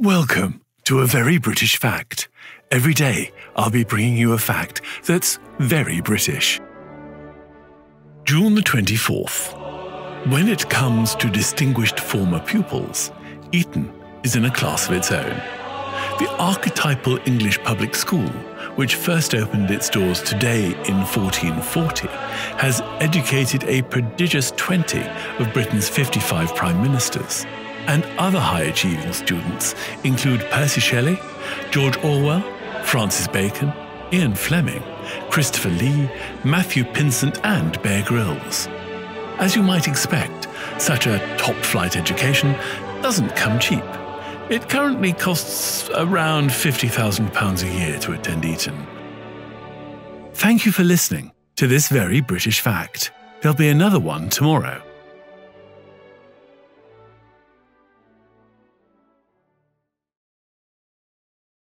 Welcome to a very British fact. Every day I'll be bringing you a fact that's very British. June the 24th. When it comes to distinguished former pupils, Eton is in a class of its own. The archetypal English public school, which first opened its doors today in 1440, has educated a prodigious 20 of Britain's 55 prime ministers and other high achieving students include Percy Shelley, George Orwell, Francis Bacon, Ian Fleming, Christopher Lee, Matthew Pinsent, and Bear Grylls. As you might expect, such a top flight education doesn't come cheap. It currently costs around £50,000 a year to attend Eton. Thank you for listening to this very British fact. There'll be another one tomorrow.